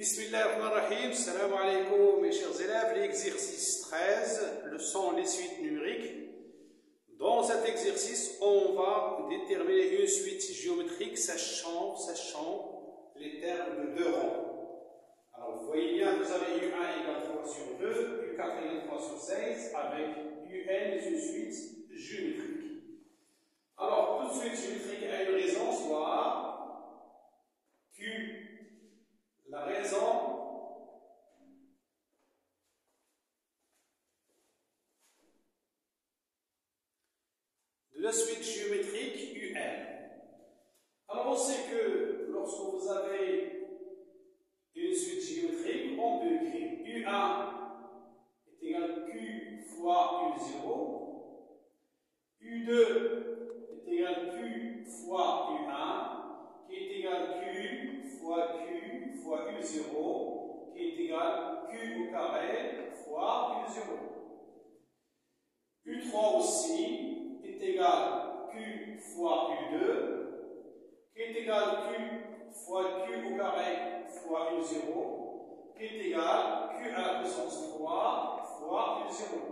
Bismillahirrahmanirrahim, salam alaikum mes chers élèves, l'exercice 13, leçon les suites numériques. Dans cet exercice, on va déterminer une suite géométrique sachant, sachant les termes de deux rangs. Alors vous voyez bien, vous avez U1 égale 3 sur 2, U4 égale 3 sur 16, avec UN une suite géométrique. Alors, toute suite géométrique a une raison, soit Q la raison de suite géométrique UN. Alors on sait que lorsque vous avez une suite géométrique, on peut écrire U1 est égal à Q fois U0, U2 est égal à Q fois U1, qui est égal à Q fois Q fois U0 qui est égal à Q au carré fois U0. U3 aussi est égal Q fois U2 qui est égal Q fois Q au carré fois U0 qui est égal Q à la puissance 3 fois U0.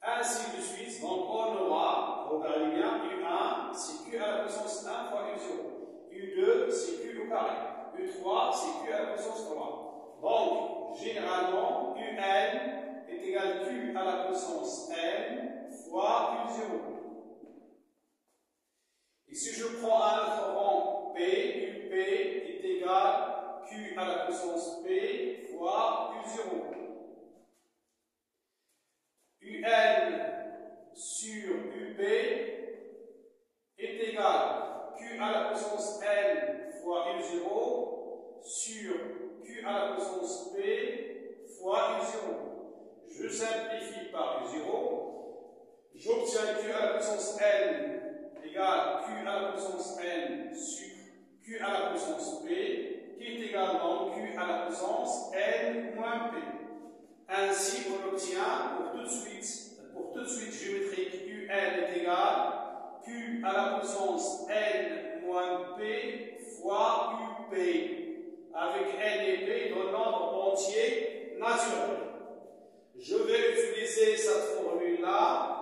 Ainsi de suite, donc on aura, regardez bien, U1 c'est Q à la puissance 1 fois U0. U2 c'est Q au carré. U3, c'est Q à la puissance 3. Donc, généralement, UN est égal à Q à la puissance n fois U0. Et si je prends un rang P, UP est égal Q à la puissance P fois U0. UN sur UP est égal Q à la puissance n fois U0 sur Q à la puissance P fois U0. Je simplifie par U0. J'obtiens Q à la puissance n Q à la puissance n sur Q à la puissance P qui est également Q à la puissance n moins P. Ainsi, on obtient pour toute suite, pour toute suite géométrique UN est égal Q à la puissance n moins P fois UP, avec n et p dans le nombre entier naturel. Je vais utiliser cette formule-là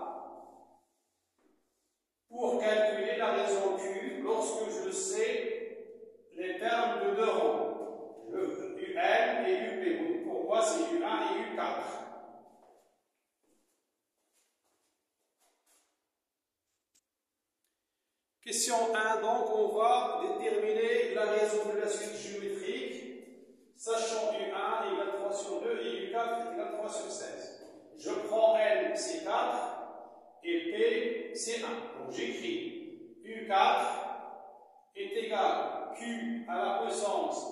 pour calculer la raison Q lorsque je sais les termes de deux rangs, le UN et UP. Pour moi, c'est U1 et U4. Question 1, donc on va déterminer la raison de la suite géométrique, sachant U1 égale 3 sur 2 et U4 égale 3 sur 16. Je prends N, c'est 4, et P, c'est 1. Donc j'écris U4 est égal Q à la puissance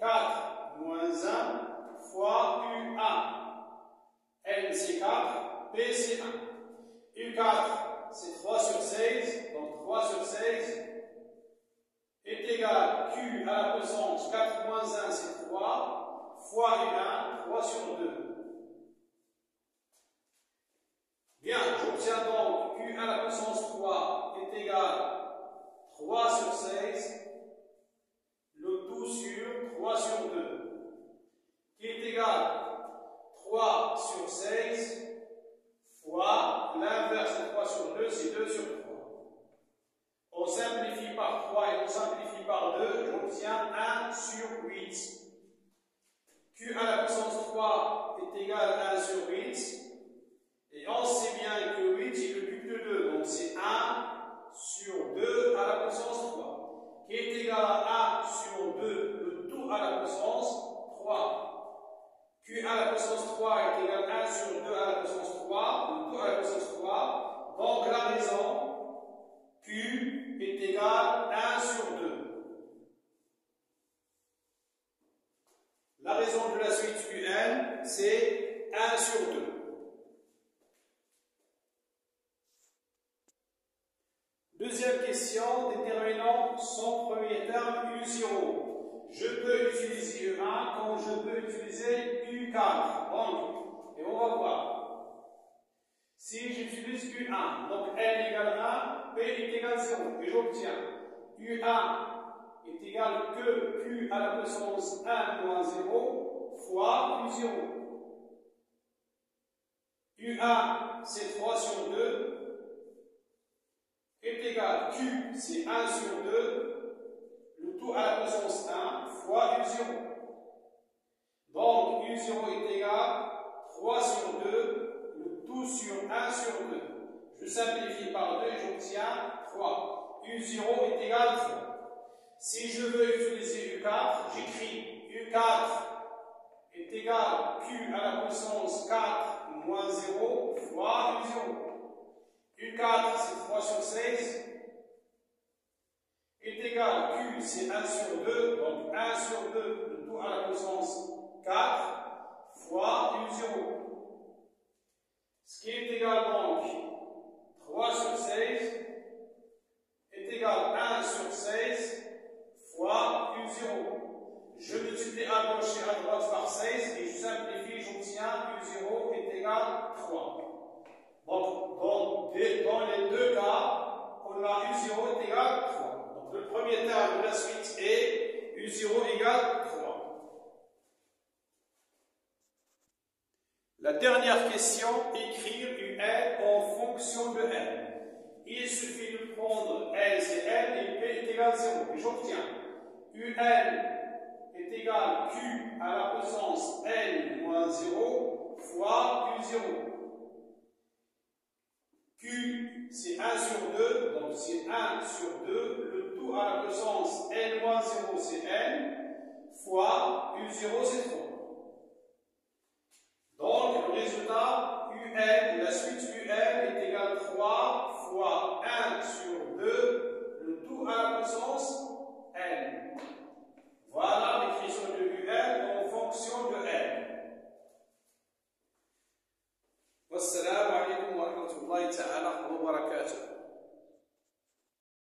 4 moins 1 fois U1. N, c'est 4, P, c'est 1. U4, c'est 3 sur 16, donc 3 sur 16 est égal Q à la puissance 4 moins 1, c'est 3, fois U1, 3 sur 2. Bien, j'obtiens donc Q à la puissance 3 est égal à 3 sur 16, le tout sur 3 sur 2, qui est égal à 3 sur 16 fois l'inverse de 3 sur 2, c'est 2 sur 3. On simplifie par 3 et on simplifie par 2, j'obtiens 1 sur 8. Q à la puissance 3 est égal à 1 sur 8. Et on sait bien que 8 est le cube de 2, donc c'est 1 sur 2 à la puissance 3, qui est égal à 1 sur 2, le tout à la puissance 3. Q à la puissance 3 est égal à 1 sur 2 à la puissance 3, le tout à la puissance 3. Donc la raison Q est égal à 1 sur 2. La raison de la suite UN, c'est 1 sur 2. Deuxième question, déterminant son premier terme U0. Je peux utiliser U1 comme je peux utiliser U4. Donc, et on va voir. Si j'utilise U1, donc N égale 1, P est égal à 0, et j'obtiens U1 est égal que Q à la puissance 1 moins 0 fois U0. U1, c'est 3 sur 2, est égal Q, c'est 1 sur 2, le tout à la puissance 1 fois U0. Donc, U0 est égal 3 sur 2, le tout sur 1 sur 2. Je simplifie par 2 et j'obtiens 3. U0 est égal 3. Si je veux utiliser U4, j'écris U4 est égal Q à la puissance 4 moins 0 fois U0. U4 c'est 3 sur 16 est égal Q c'est 1 sur 2, donc 1 sur 2 le tout à la puissance 4 fois U0. Qui est égal donc 3 sur 16 est égal 1 sur 16 fois U0. Je multiplie à gauche et à droite par 16 et je simplifie, j'obtiens U0 est égal 3. Donc, dans, les deux cas, on a U0 est égal 3. Donc, le premier terme de la suite est U0 égale 3. La dernière question, écrire UN en fonction de N. Il suffit de prendre L, c'est N, et P est égal 0. Et j'obtiens UN est égal Q à la puissance N moins 0 fois U0. Q, c'est 1 sur 2, donc c'est 1 sur 2. Le tout à la puissance N moins 0, c'est N, fois U0, c'est 3. Résultat, UN, la suite UN est égal 3 fois 1 sur 2, le tout à la puissance